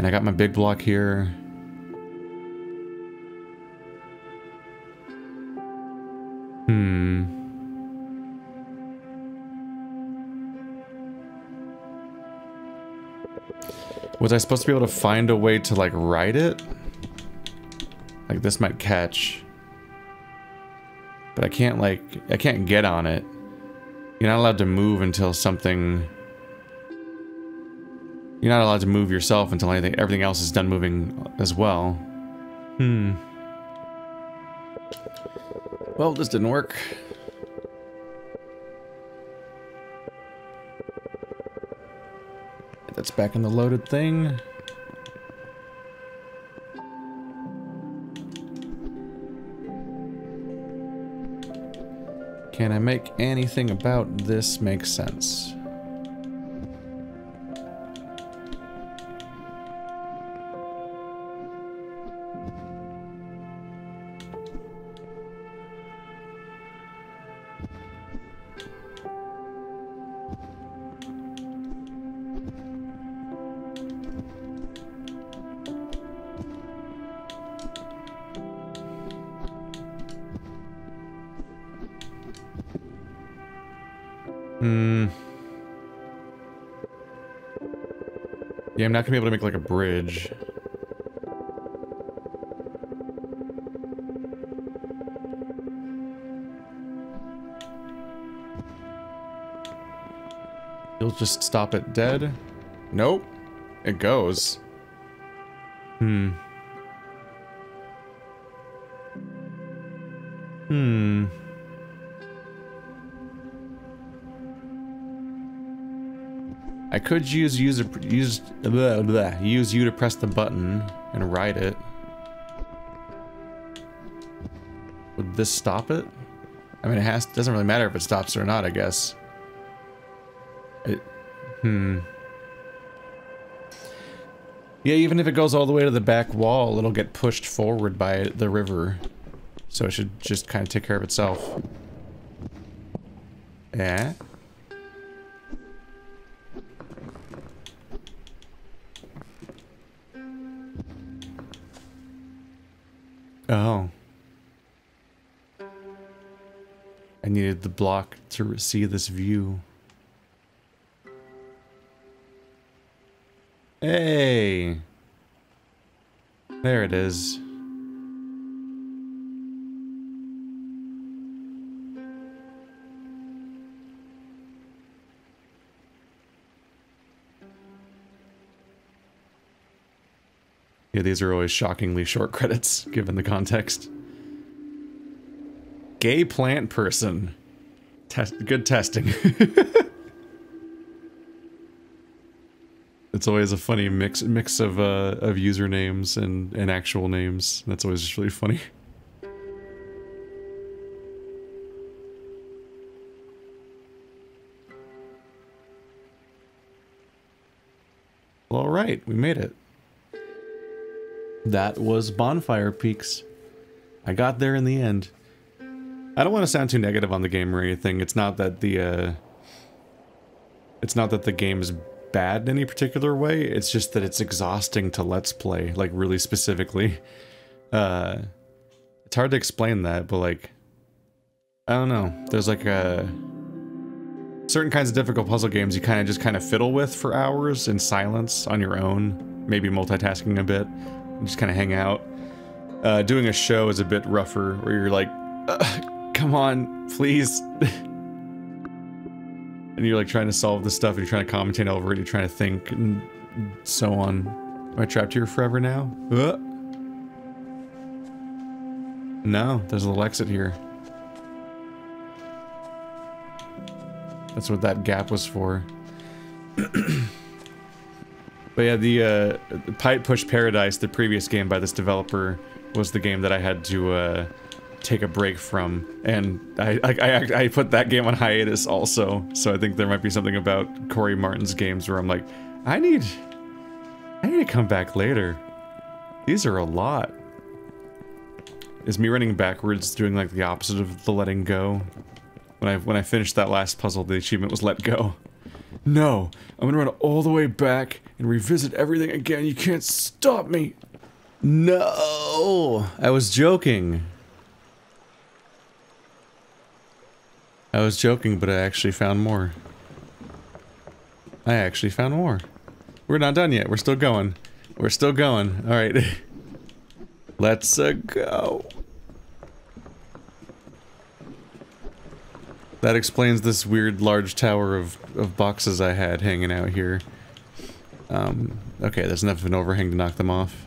And I got my big block here. Hmm. Was I supposed to be able to find a way to like ride it? Like this might catch. But I can't like, I can't get on it. You're not allowed to move until something... You're not allowed to move yourself until anything, everything else is done moving as well. Hmm. Well, this didn't work. That's back in the loaded thing. Can I make anything about this make sense? I'm not gonna be able to make like a bridge. You'll just stop it dead? Nope. It goes. Hmm. Hmm. Could use use use blah, blah, use you to press the button and ride it. Would this stop it? I mean, it has doesn't really matter if it stops or not. I guess. It, hmm. Yeah, even if it goes all the way to the back wall, it'll get pushed forward by the river. So it should just kind of take care of itself. Yeah. Block to see this view. Hey! There it is. Yeah, these are always shockingly short credits, given the context. Gay plant person. Test good testing. it's always a funny mix mix of uh, of usernames and, and actual names. That's always just really funny. All right, we made it. That was Bonfire Peaks. I got there in the end. I don't want to sound too negative on the game or anything. It's not that the, uh... It's not that the game is bad in any particular way. It's just that it's exhausting to Let's Play, like, really specifically. Uh... It's hard to explain that, but, like... I don't know. There's, like, a... Certain kinds of difficult puzzle games you kind of just kind of fiddle with for hours in silence on your own. Maybe multitasking a bit just kind of hang out. Uh, doing a show is a bit rougher, where you're like, uh, come on, please. and you're like trying to solve the stuff, you're trying to commentate over it, you're trying to think, and so on. Am I trapped here forever now? Uh. No, there's a little exit here. That's what that gap was for. But yeah, the uh, Pipe Push Paradise, the previous game by this developer, was the game that I had to uh, take a break from, and I, I, I put that game on hiatus also. So I think there might be something about Corey Martin's games where I'm like, I need, I need to come back later. These are a lot. Is me running backwards doing like the opposite of the letting go? When I when I finished that last puzzle, the achievement was let go. No, I'm gonna run all the way back and revisit everything again. You can't stop me. No, I was joking. I was joking, but I actually found more. I actually found more. We're not done yet. We're still going. We're still going. All right. Let's uh, go. That explains this weird large tower of, of boxes I had hanging out here. Um, okay, there's enough of an overhang to knock them off.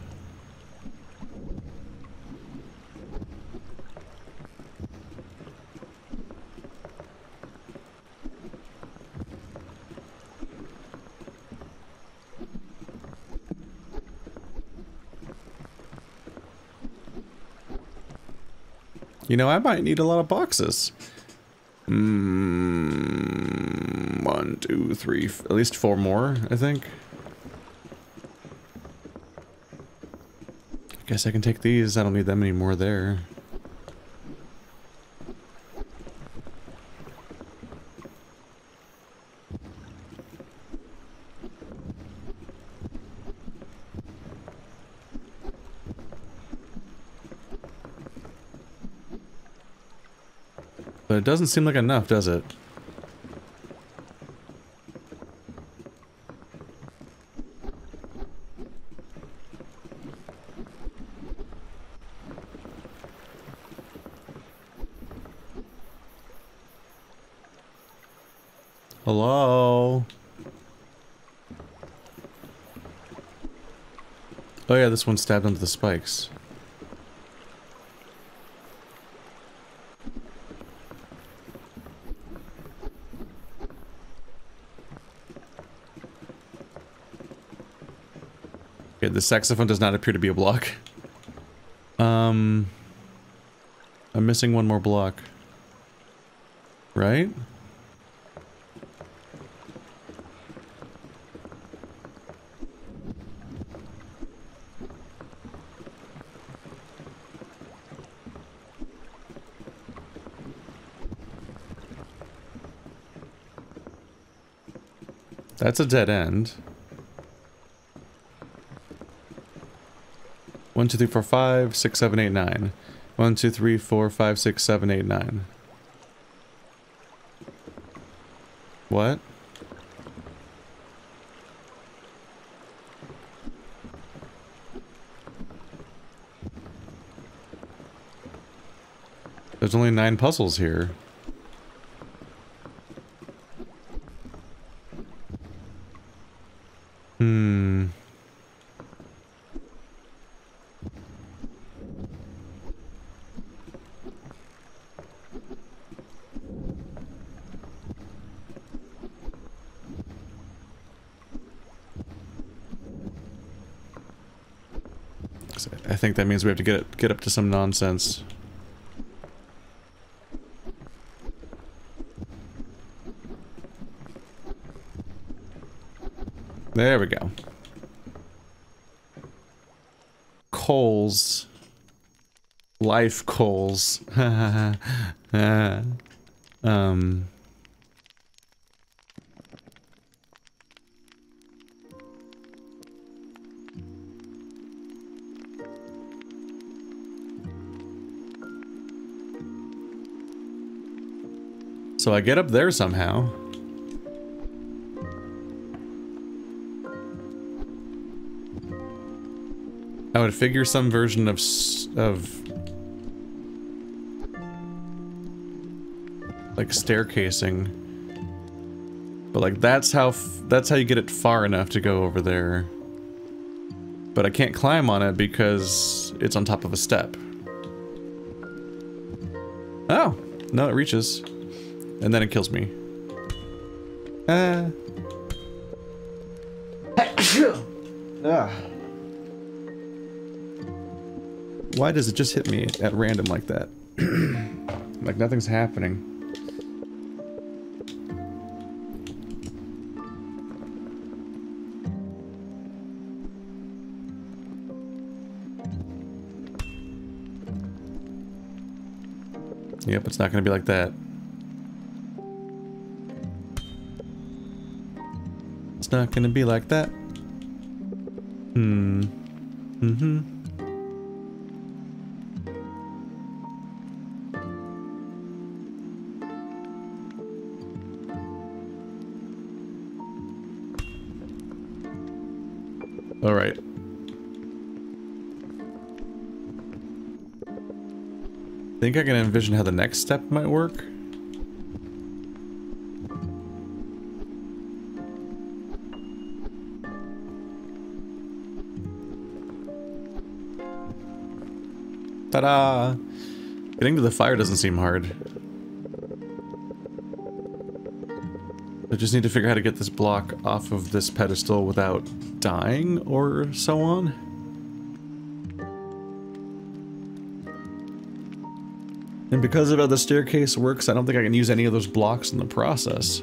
You know, I might need a lot of boxes. Mm, one, two, three, at least four more, I think. I guess I can take these. I don't need them anymore there. But it doesn't seem like enough, does it? Hello? Oh yeah, this one stabbed into the spikes. The saxophone does not appear to be a block. Um, I'm missing one more block. Right? That's a dead end. One, two, three, four, five, six, seven, eight, nine. One, two, three, four, five, six, seven, eight, nine. What? There's only nine puzzles here. Hmm. Think that means we have to get get up to some nonsense. There we go. Coals. Life coals. um... So I get up there somehow. I would figure some version of of like staircasing. But like that's how that's how you get it far enough to go over there. But I can't climb on it because it's on top of a step. Oh, no, it reaches. And then it kills me. Uh. Why does it just hit me at random like that? like nothing's happening. Yep, it's not gonna be like that. Not gonna be like that. Hmm. Mm-hmm. All right. I Think I can envision how the next step might work? Ta-da! Getting to the fire doesn't seem hard. I just need to figure out how to get this block off of this pedestal without dying or so on. And because of how the staircase works, I don't think I can use any of those blocks in the process.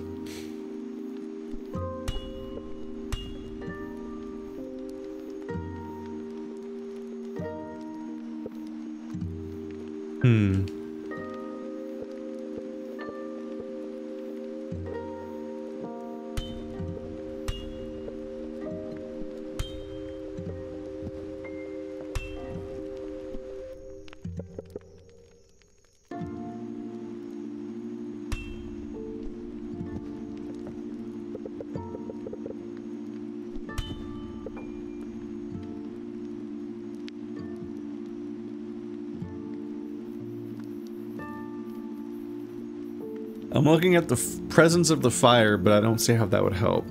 I'm looking at the presence of the fire, but I don't see how that would help.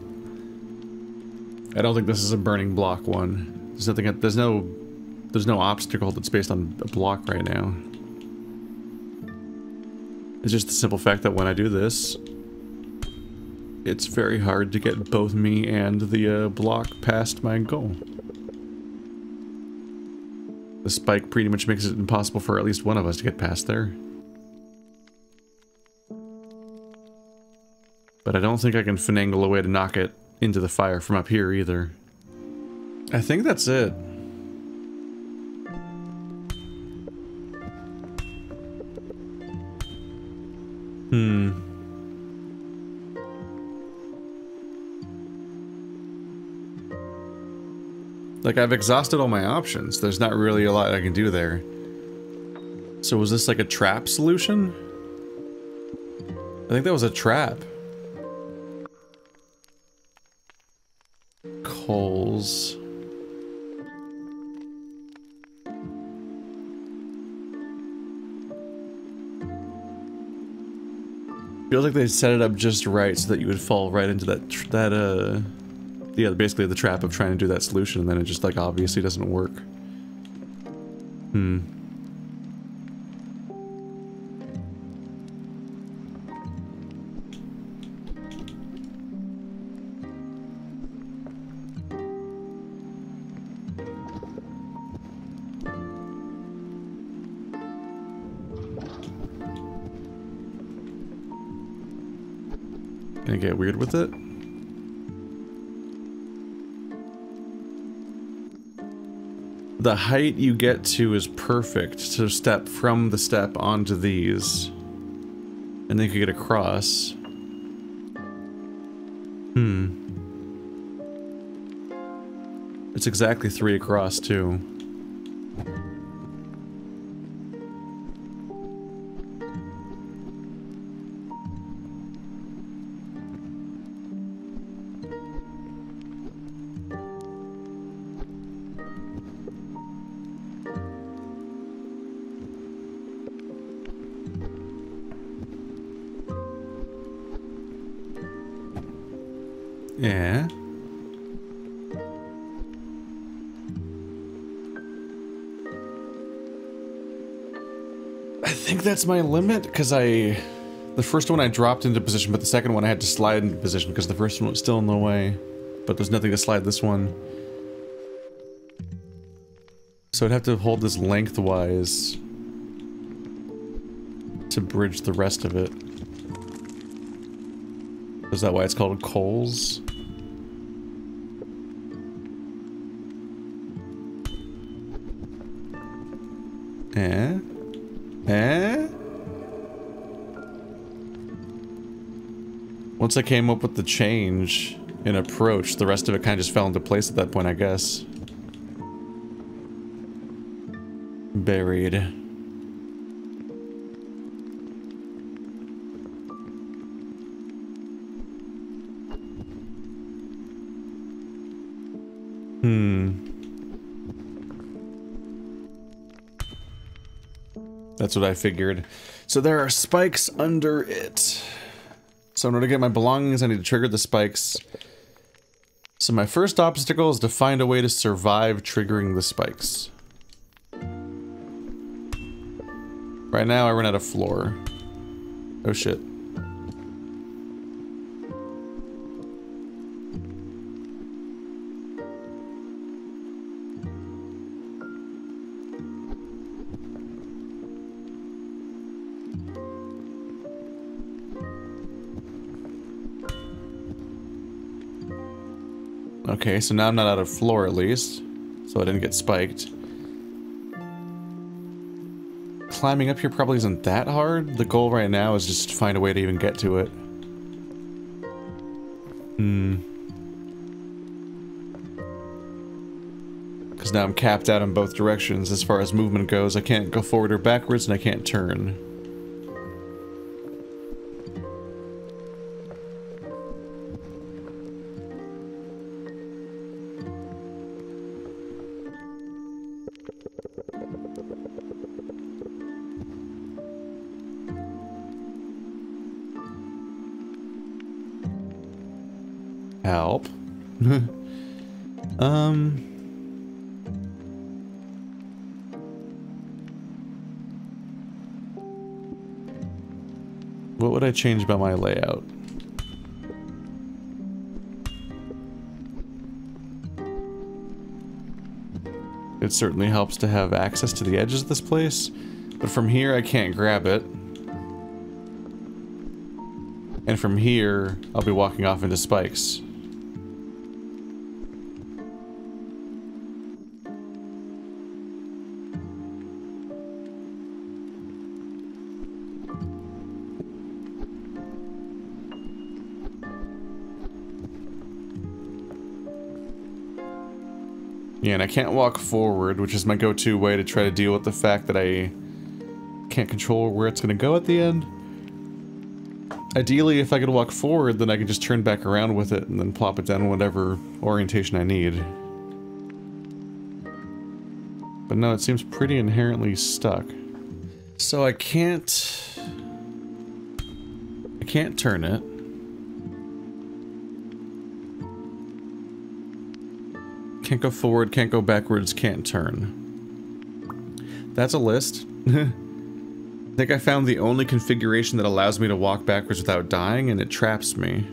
I don't think this is a burning block one. There's nothing. There's no. There's no obstacle that's based on a block right now. It's just the simple fact that when I do this, it's very hard to get both me and the uh, block past my goal. The spike pretty much makes it impossible for at least one of us to get past there. But I don't think I can finagle a way to knock it into the fire from up here either. I think that's it. Hmm. Like, I've exhausted all my options. There's not really a lot I can do there. So was this like a trap solution? I think that was a trap. Holes. Feels like they set it up just right so that you would fall right into that, that, uh... Yeah, basically the trap of trying to do that solution and then it just, like, obviously doesn't work. Hmm. Get weird with it. The height you get to is perfect to step from the step onto these. And then you can get across. Hmm. It's exactly three across, too. That's my limit, because I... The first one I dropped into position, but the second one I had to slide into position because the first one was still in the way. But there's nothing to slide this one. So I'd have to hold this lengthwise to bridge the rest of it. Is that why it's called coals? Eh? Eh? Once I came up with the change, in approach. The rest of it kind of just fell into place at that point, I guess. Buried. Hmm. That's what I figured. So there are spikes under it. So in order to get my belongings, I need to trigger the spikes. So my first obstacle is to find a way to survive triggering the spikes. Right now I run out of floor. Oh shit. Okay, so now I'm not out of floor at least. So I didn't get spiked. Climbing up here probably isn't that hard. The goal right now is just to find a way to even get to it. Hmm. Because now I'm capped out in both directions as far as movement goes. I can't go forward or backwards and I can't turn. Change about my layout? It certainly helps to have access to the edges of this place, but from here I can't grab it. And from here, I'll be walking off into spikes. And I can't walk forward, which is my go-to way to try to deal with the fact that I can't control where it's going to go at the end. Ideally, if I could walk forward, then I could just turn back around with it and then plop it down in whatever orientation I need. But no, it seems pretty inherently stuck. So I can't... I can't turn it. Can't go forward, can't go backwards, can't turn. That's a list. I think I found the only configuration that allows me to walk backwards without dying, and it traps me.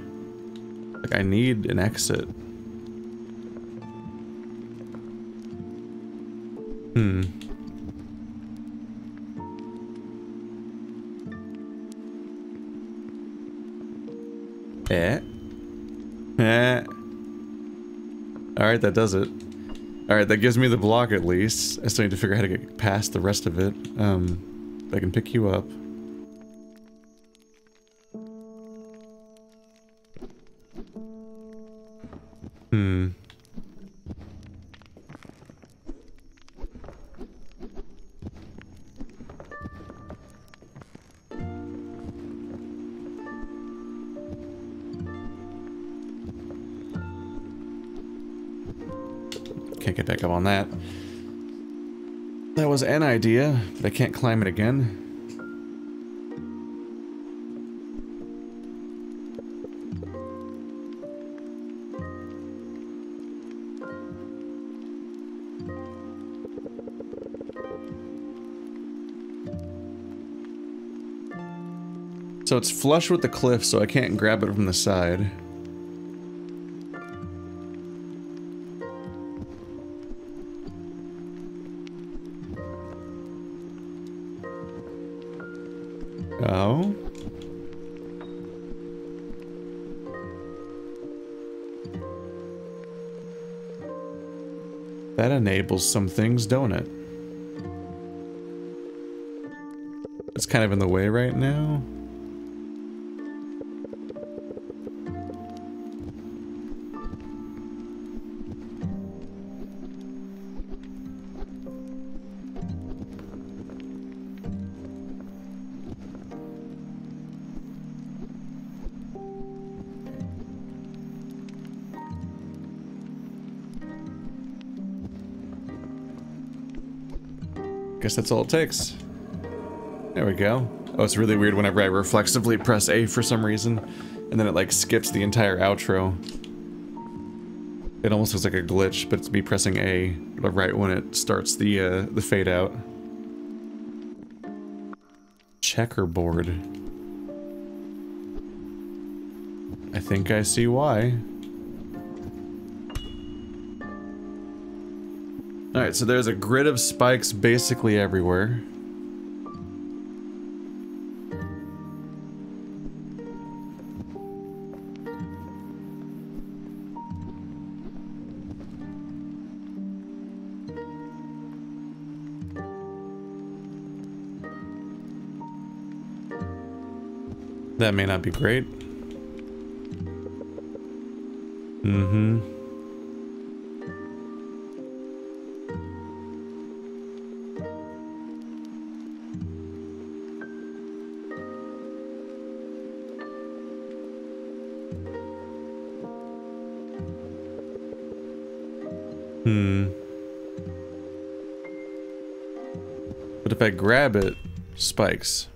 Like, I need an exit. Hmm. Eh? Alright, that does it. Alright, that gives me the block at least. I still need to figure out how to get past the rest of it. Um, I can pick you up. Was an idea, but I can't climb it again. So it's flush with the cliff, so I can't grab it from the side. Some things, don't it? It's kind of in the way right now. That's all it takes. There we go. Oh, it's really weird whenever I reflexively press A for some reason, and then it like skips the entire outro. It almost looks like a glitch, but it's me pressing A right when it starts the uh, the fade out. Checkerboard. I think I see why. Alright, so there's a grid of spikes basically everywhere. That may not be great. Mm-hmm. I grab it, spikes.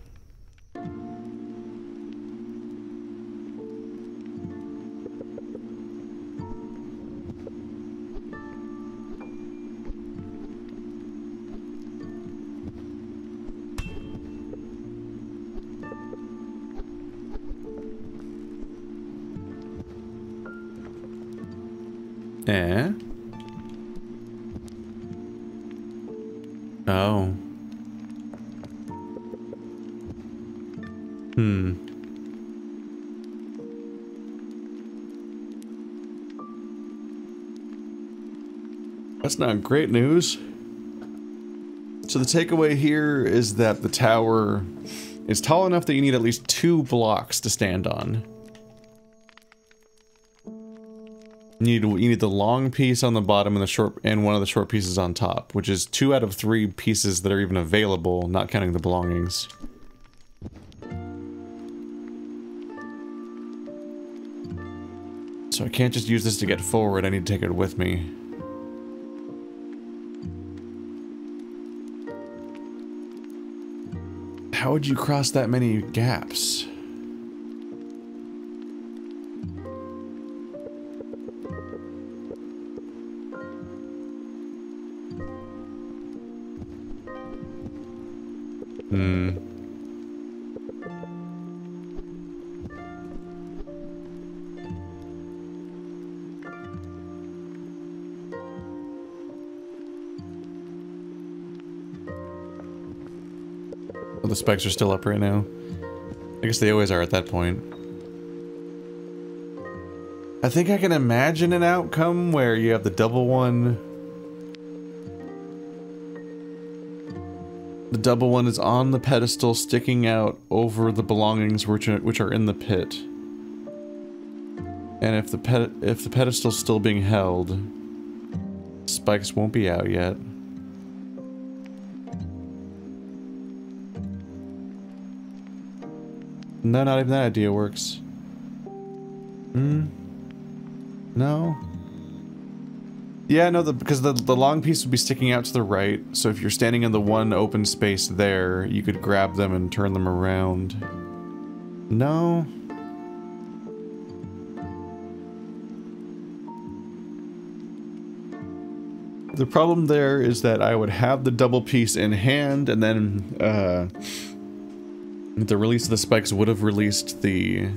Not great news. So the takeaway here is that the tower is tall enough that you need at least two blocks to stand on. You need you need the long piece on the bottom and the short and one of the short pieces on top, which is two out of three pieces that are even available, not counting the belongings. So I can't just use this to get forward, I need to take it with me. How would you cross that many gaps? Hmm. Spikes are still up right now. I guess they always are at that point. I think I can imagine an outcome where you have the double one The double one is on the pedestal sticking out over the belongings which are, which are in the pit. And if the ped if the pedestal's still being held, spikes won't be out yet. No, not even that idea works. Hmm? No? Yeah, no, the, because the, the long piece would be sticking out to the right, so if you're standing in the one open space there, you could grab them and turn them around. No? The problem there is that I would have the double piece in hand, and then uh, the release of the spikes would have released the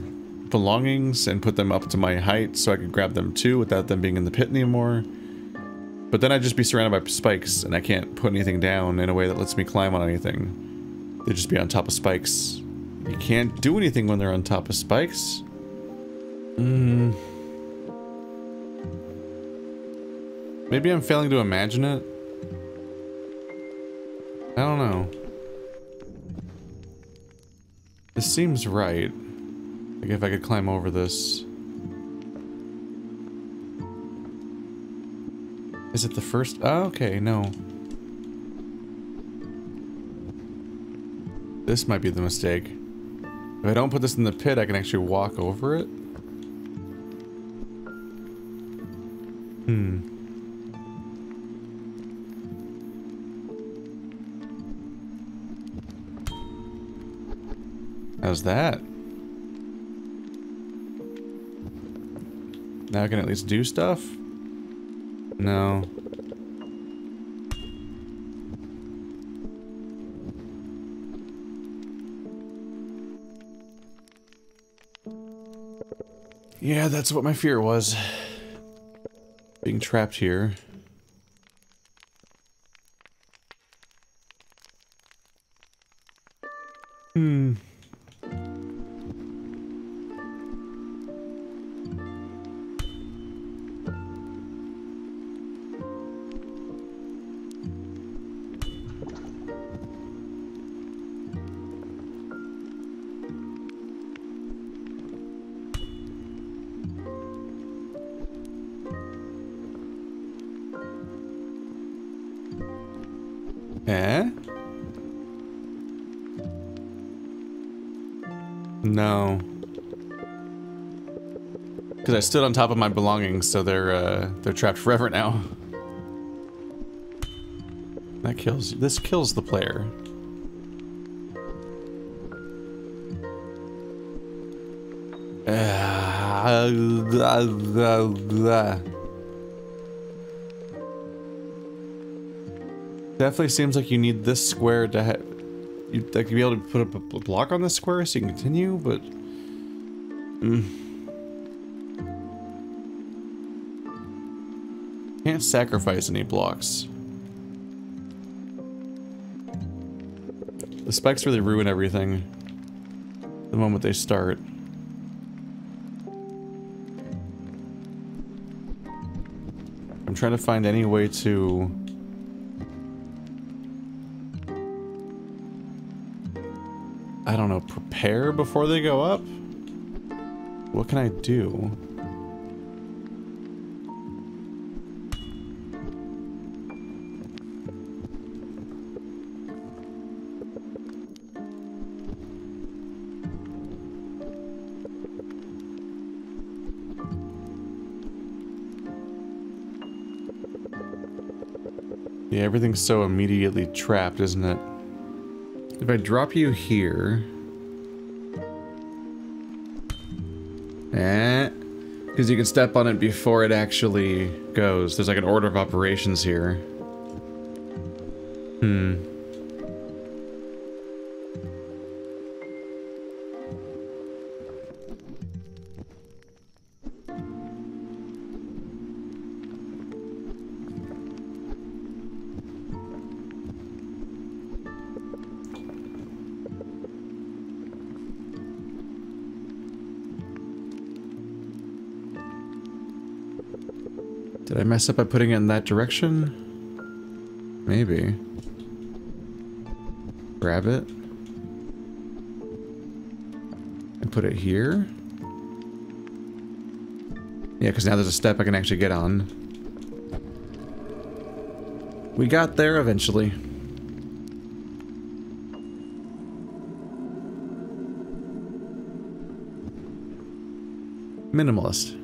belongings and put them up to my height so I could grab them too without them being in the pit anymore. But then I'd just be surrounded by spikes, and I can't put anything down in a way that lets me climb on anything. They'd just be on top of spikes. You can't do anything when they're on top of spikes. Hmm. Maybe I'm failing to imagine it. I don't know. This seems right. Like if I could climb over this. Is it the first? Oh, okay, no. This might be the mistake. If I don't put this in the pit, I can actually walk over it. Hmm. How's that? Now I can at least do stuff? No. Yeah, that's what my fear was. Being trapped here. Stood on top of my belongings, so they're uh, they're trapped forever now. That kills. This kills the player. Definitely seems like you need this square to have. You'd like be able to put up a block on this square so you can continue, but. Mm. Sacrifice any blocks. The spikes really ruin everything the moment they start. I'm trying to find any way to... I don't know, prepare before they go up? What can I do? Everything's so immediately trapped, isn't it? If I drop you here... Eh? Because you can step on it before it actually goes. There's like an order of operations here. Mess up by putting it in that direction? Maybe. Grab it. And put it here? Yeah, because now there's a step I can actually get on. We got there eventually. Minimalist.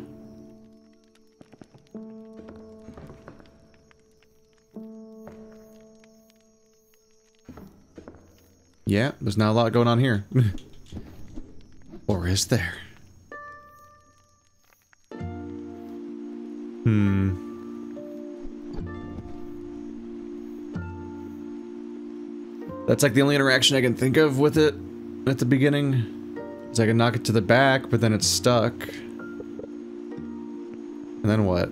Yeah, there's not a lot going on here. or is there? Hmm. That's like the only interaction I can think of with it at the beginning. Is I can knock it to the back, but then it's stuck. And then what?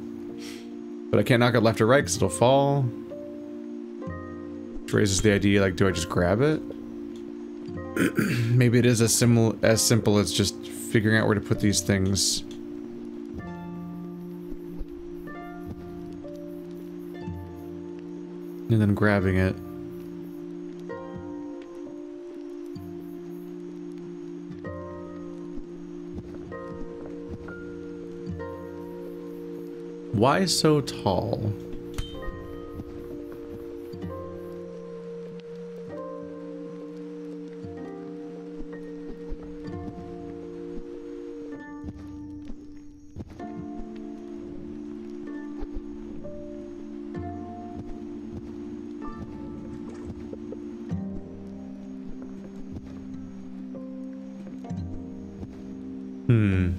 But I can't knock it left or right because it'll fall. Which raises the idea, like, do I just grab it? Maybe it is as simple as simple as just figuring out where to put these things. And then grabbing it. Why so tall? Hmm.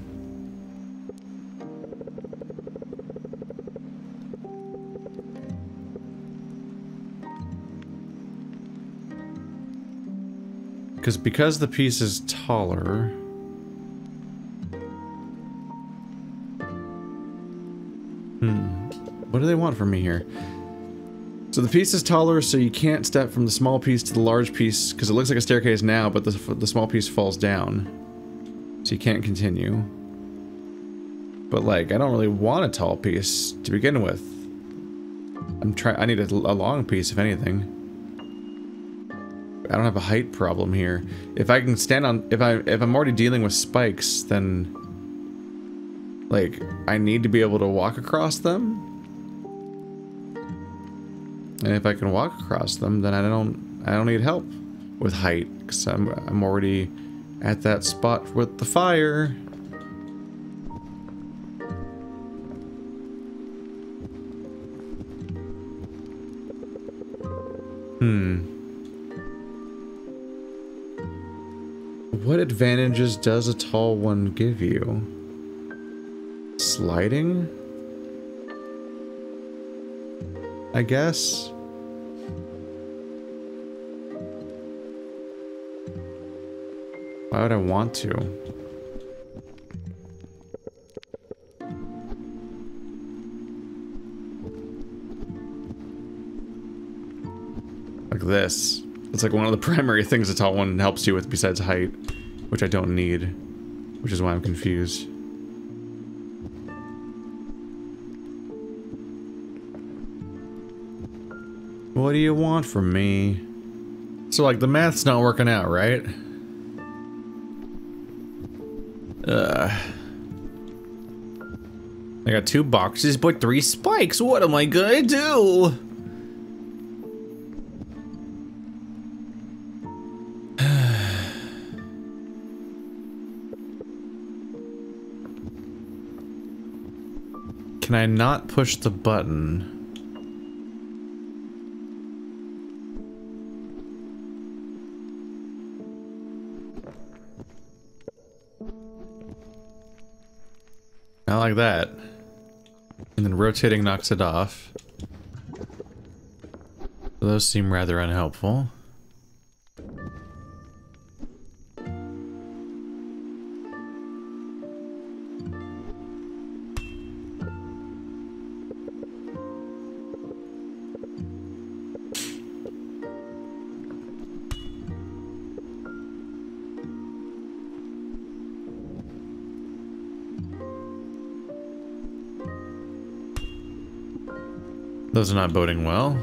Because because the piece is taller... Hmm. What do they want from me here? So the piece is taller, so you can't step from the small piece to the large piece, because it looks like a staircase now, but the, the small piece falls down. So you can't continue. But like, I don't really want a tall piece to begin with. I'm trying, I need a, a long piece, if anything. I don't have a height problem here. If I can stand on, if I, if I'm already dealing with spikes, then like, I need to be able to walk across them. And if I can walk across them, then I don't I don't need help with height because I'm I'm already at that spot with the fire. Hmm. What advantages does a tall one give you? Sliding? I guess. Why would I want to? Like this. It's like one of the primary things a tall one helps you with besides height, which I don't need, which is why I'm confused. What do you want from me? So like the math's not working out, right? Uh, I got two boxes but three spikes. What am I gonna do? Can I not push the button? Like that. And then rotating knocks it off. Those seem rather unhelpful. Are not boding well.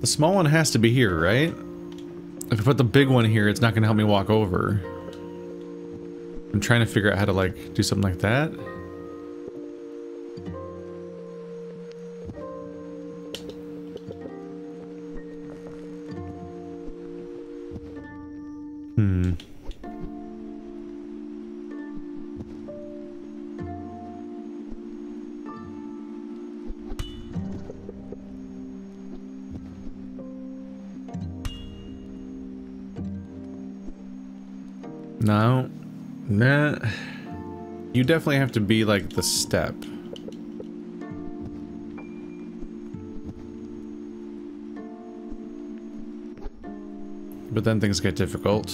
The small one has to be here, right? If I put the big one here, it's not going to help me walk over. I'm trying to figure out how to, like, do something like that. You definitely have to be like the step. But then things get difficult.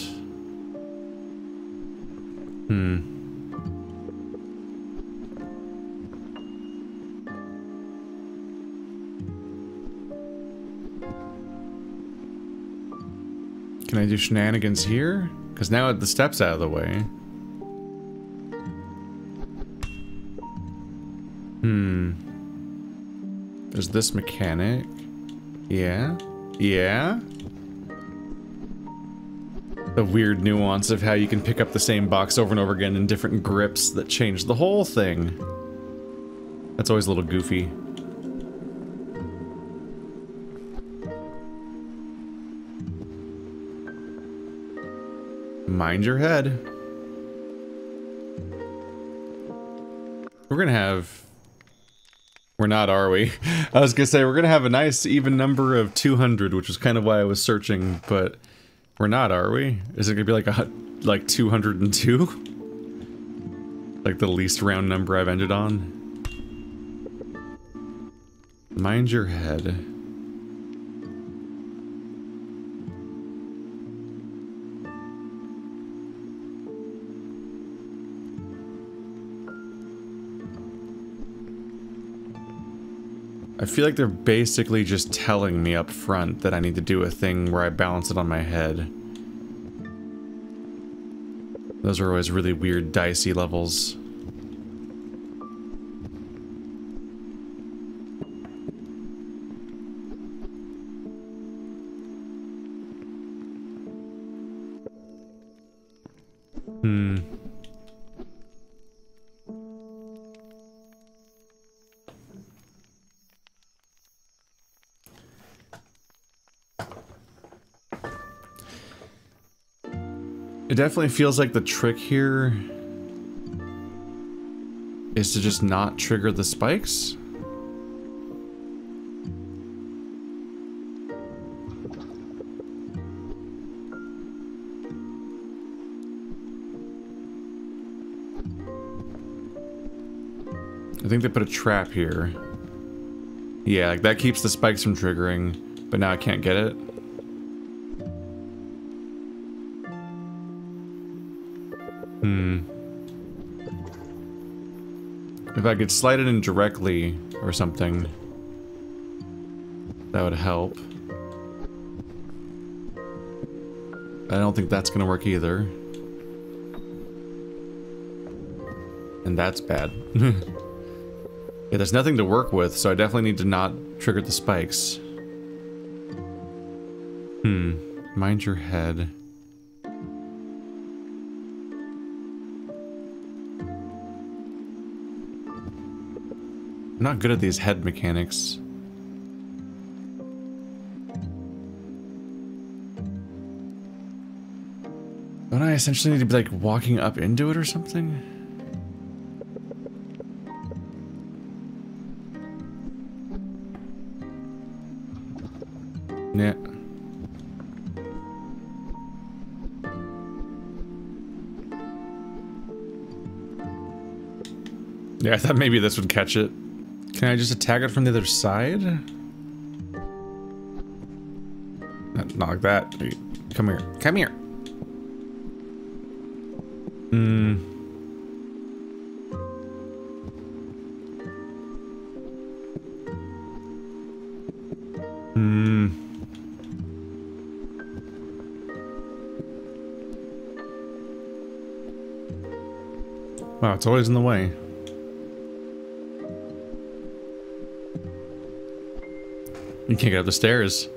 Hmm. Can I do shenanigans here? Because now the step's out of the way. This mechanic. Yeah? Yeah? The weird nuance of how you can pick up the same box over and over again in different grips that change the whole thing. That's always a little goofy. Mind your head. We're gonna have... We're not, are we? I was gonna say, we're gonna have a nice even number of 200, which is kind of why I was searching, but... We're not, are we? Is it gonna be like a like 202? like the least round number I've ended on? Mind your head. I feel like they're basically just telling me up front that I need to do a thing where I balance it on my head. Those are always really weird dicey levels. Definitely feels like the trick here is to just not trigger the spikes. I think they put a trap here. Yeah, like that keeps the spikes from triggering, but now I can't get it. I could slide it in directly or something, that would help. I don't think that's gonna work either. And that's bad. yeah, there's nothing to work with, so I definitely need to not trigger the spikes. Hmm. Mind your head. I'm not good at these head mechanics. Don't I essentially need to be like walking up into it or something? Yeah. Yeah, I thought maybe this would catch it. Can I just attack it from the other side? Not like that. Come here. Come here. Hmm. Hmm. Wow, it's always in the way. You can't get up the stairs.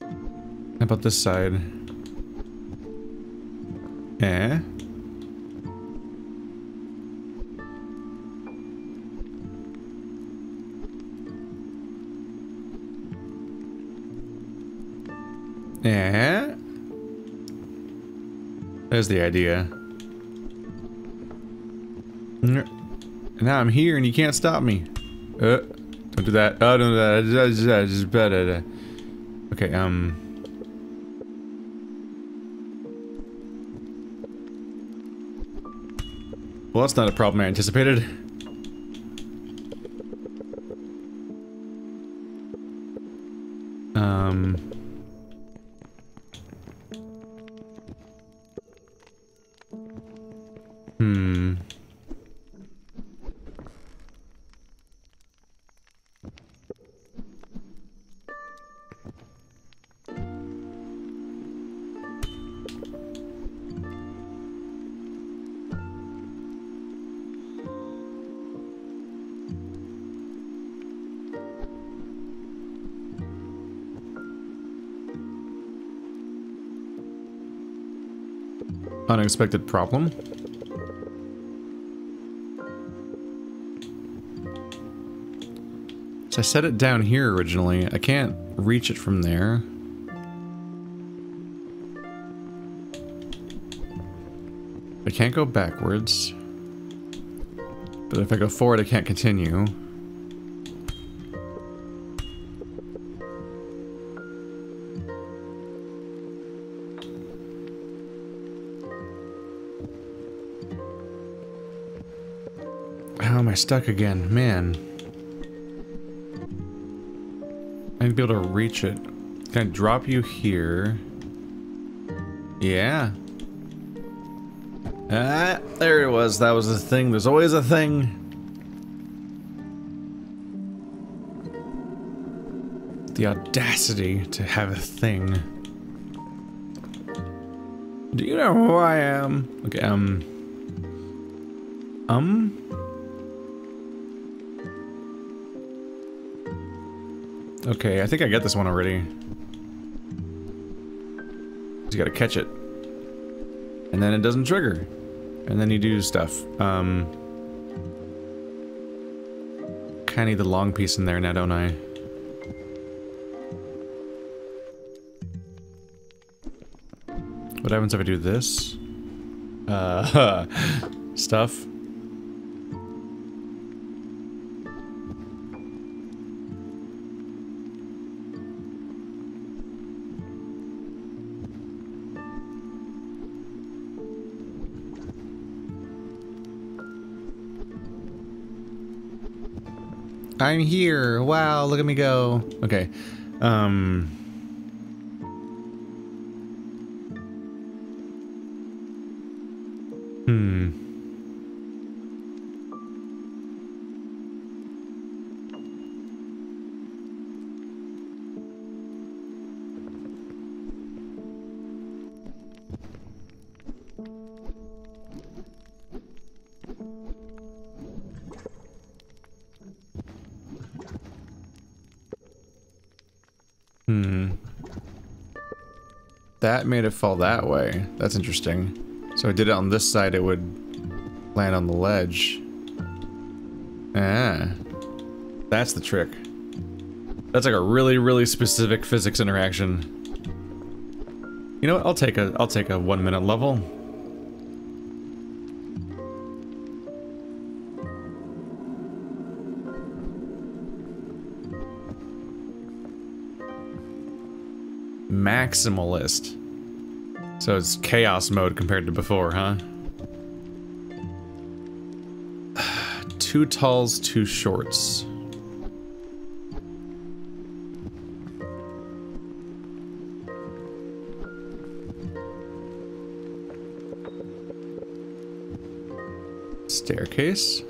How about this side? Eh? Eh? There's the idea. Now I'm here and you can't stop me. Uh. Don't do that. Oh, don't do that. Just better. Okay, um... Well, that's not a problem I anticipated. Unexpected problem. So I set it down here originally. I can't reach it from there. I can't go backwards. But if I go forward, I can't continue. Stuck again. Man. I need to be able to reach it. Can I drop you here? Yeah. Ah, there it was. That was a thing. There's always a thing. The audacity to have a thing. Do you know who I am? Okay, um... Um? Okay, I think I get this one already. You gotta catch it. And then it doesn't trigger. And then you do stuff. Um... Kinda need the long piece in there now, don't I? What happens if I do this? Uh, stuff. I'm here. Wow, look at me go. Okay. Um... That made it fall that way. That's interesting. So I did it on this side, it would land on the ledge. Ah. That's the trick. That's like a really, really specific physics interaction. You know what? I'll take a I'll take a one minute level. Maximalist. So it's chaos mode compared to before, huh? two talls, two shorts. Staircase.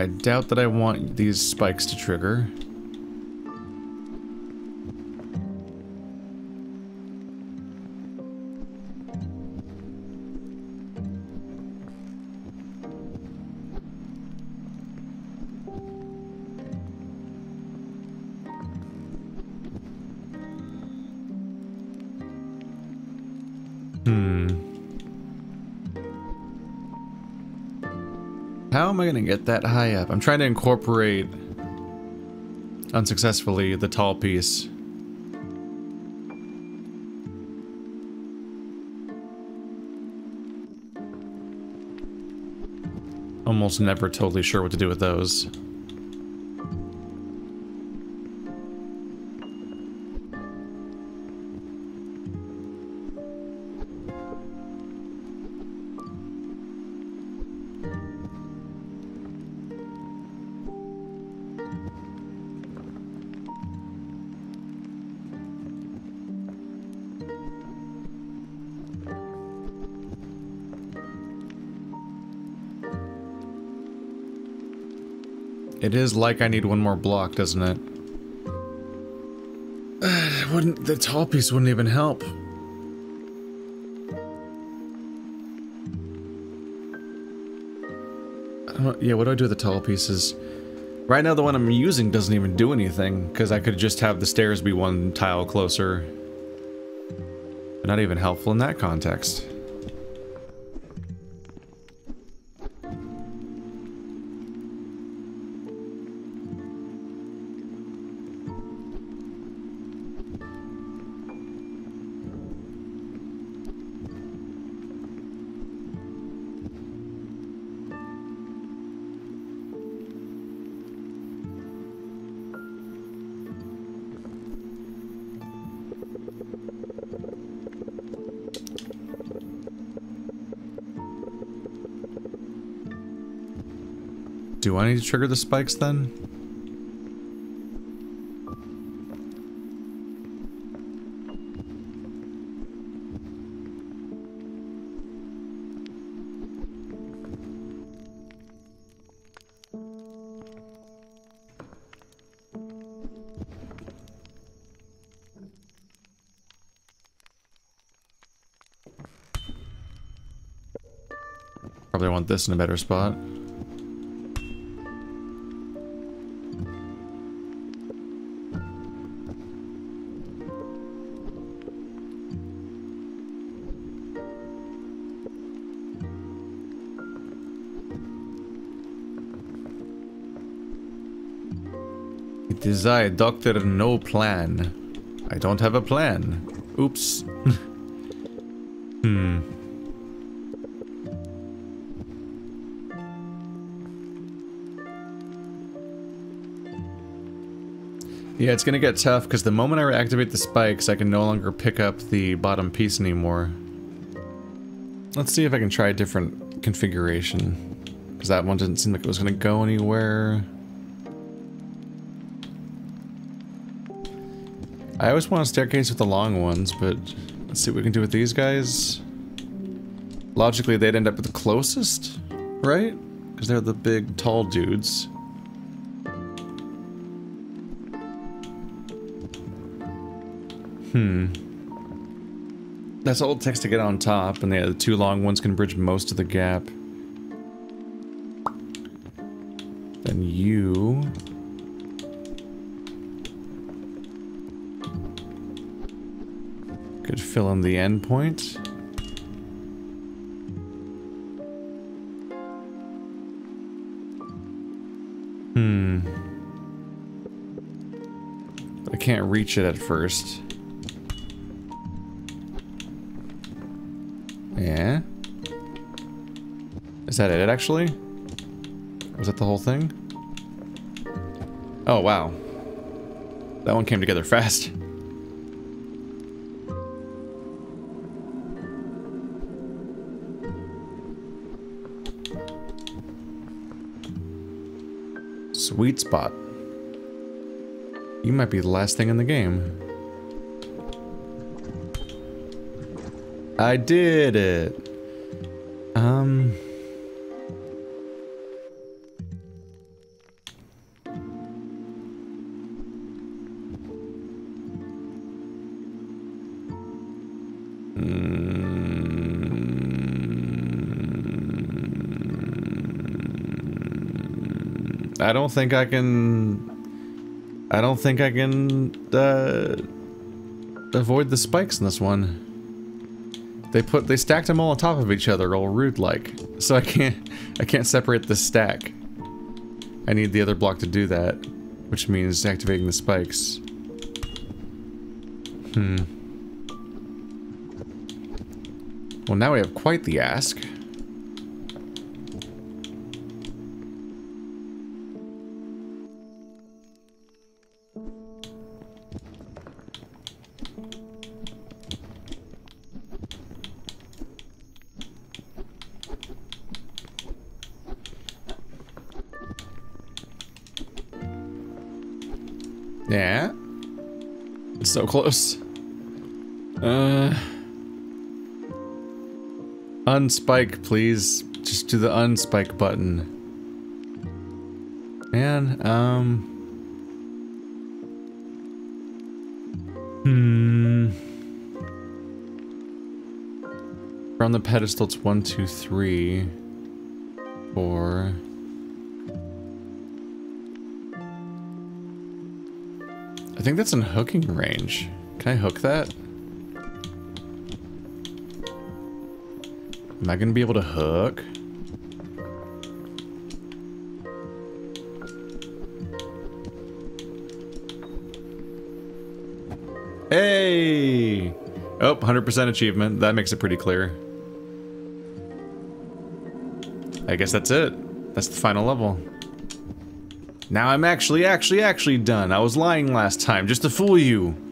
I doubt that I want these spikes to trigger. Get that high up? I'm trying to incorporate, unsuccessfully, the tall piece. Almost never totally sure what to do with those. It is like I need one more block, doesn't it? Wouldn't the tall piece wouldn't even help. yeah, what do I do with the tall pieces? Right now the one I'm using doesn't even do anything, because I could just have the stairs be one tile closer. Not even helpful in that context. I need to trigger the spikes then? Probably want this in a better spot. I, Doctor No Plan. I don't have a plan. Oops. hmm. Yeah, it's gonna get tough because the moment I reactivate the spikes, I can no longer pick up the bottom piece anymore. Let's see if I can try a different configuration. Because that one didn't seem like it was gonna go anywhere. I always want a staircase with the long ones, but let's see what we can do with these guys. Logically, they'd end up with the closest, right? Because they're the big, tall dudes. Hmm. That's all it takes to get on top, and yeah, the two long ones can bridge most of the gap. Then you... Fill in the end point. Hmm. I can't reach it at first. Yeah. Is that it, actually? Was that the whole thing? Oh, wow. That one came together fast. Sweet spot. You might be the last thing in the game. I did it. Um... don't think I can... I don't think I can, uh, avoid the spikes in this one. They put they stacked them all on top of each other, all rude-like. So I can't I can't separate the stack. I need the other block to do that, which means activating the spikes. Hmm. Well, now we have quite the ask. Yeah. It's so close. Uh... Unspike, please. Just do the unspike button. Man, um... Hmm... From the pedestal, it's one, two, three, In hooking range. Can I hook that? Am I gonna be able to hook? Hey! Oh, 100% achievement. That makes it pretty clear. I guess that's it. That's the final level. Now I'm actually, actually, actually done. I was lying last time, just to fool you.